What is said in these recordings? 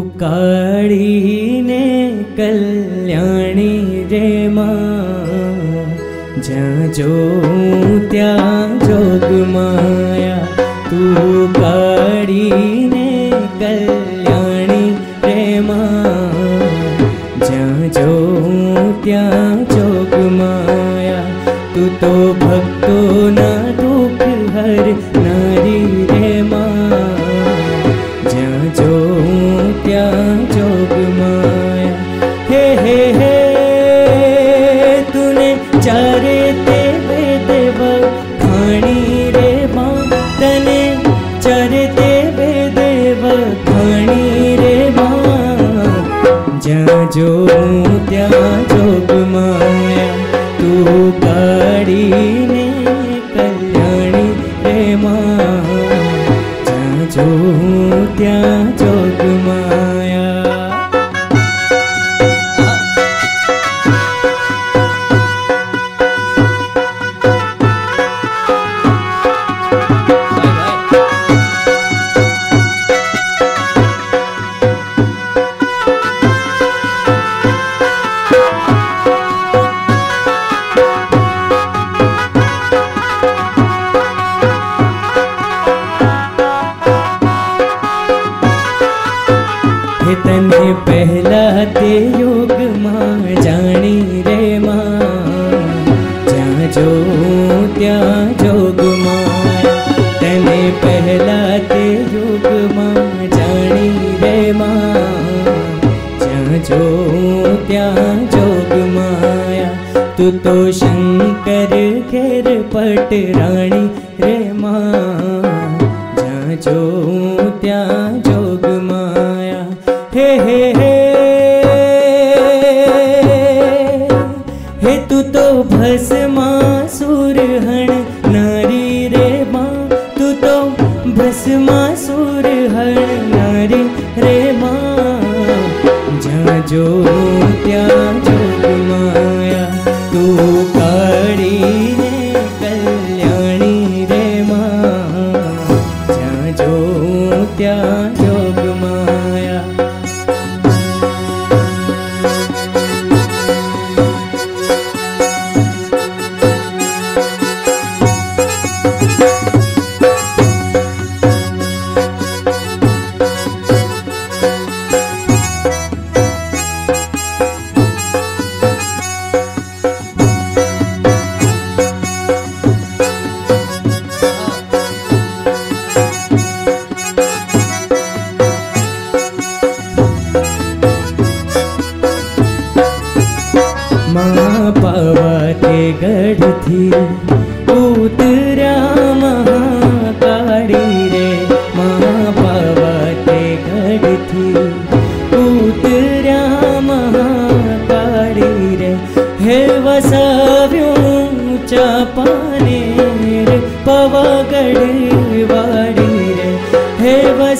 काळी ने कल्याणी रे मा. जो त्या जोग माया. तू काळी ने कल्याणी रे जो त्या जोग माया. तू तो भक्तो ना दुख हर माया हे हे हे तूने चारे मा तने चारे ते देव खाणी रे मा जो माया ते योग मां जानी रे मां। जा जो त्या जोग माया तने पहला ते योग मां जानी रे मां। जा जो त्या जोग माया तू तो शंकर घेर पट रानी रे मां। जा जो त्या जोग माया हे हे तू तो भस्मासुर हण नारी रे माँ भस्मासुर हण नारी रे माँ। जा माया तू कल्याणी रे माँ माँ पावा के गढ़ थी उतरा महाकाड़ी रे पावा हे रे पवागढ़ वाड़ी रे। हे वसाव्यो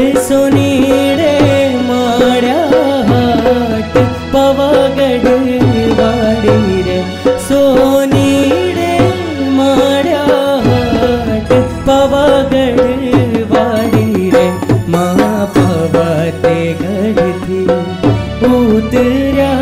हे सोनी रे माड़ा हाट पवागढ़ वाड़ी रे सोनी वाड़ी रे महापवते गढ़ थी उतरा